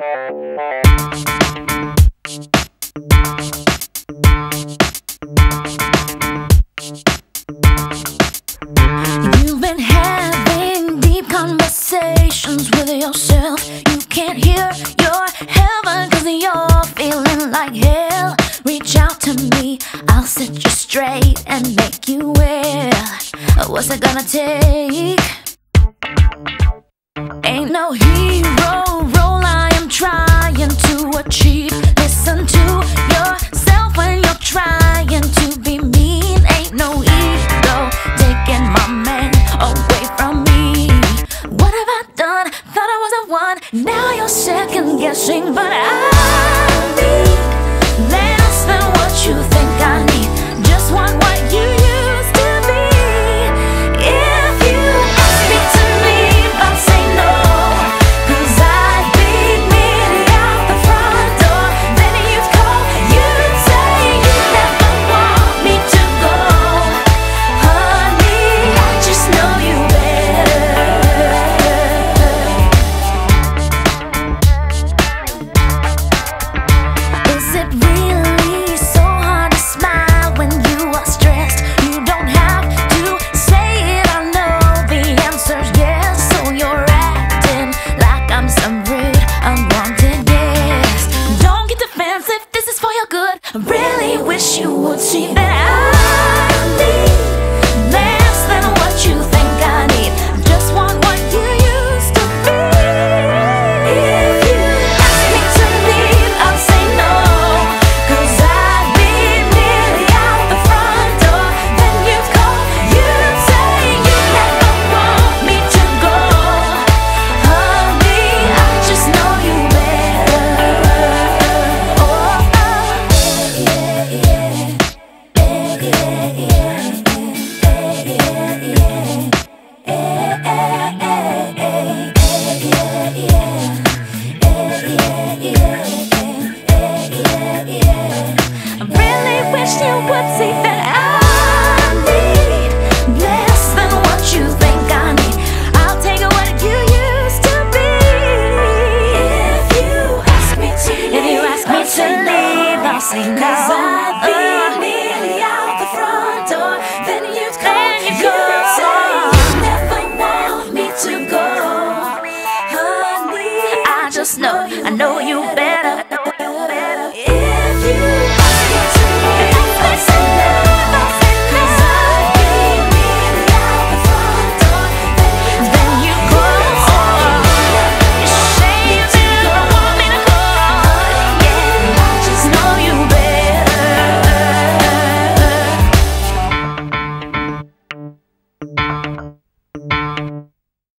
You've been having deep conversations with yourself. You can't hear your heaven cause you're feeling like hell. Reach out to me, I'll set you straight and make you well. What's it gonna take? Ain't no hero to achieve. Listen to yourself when you're trying to be mean. Ain't no ego taking my man away from me. What have I done? Thought I was the one. Now you're second guessing, but I. feel good. I really wish you would see that I